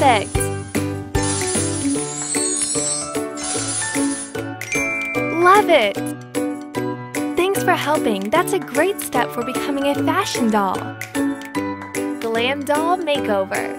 Perfect! Love it! Thanks for helping. That's a great step for becoming a fashion doll. Glam Doll Makeover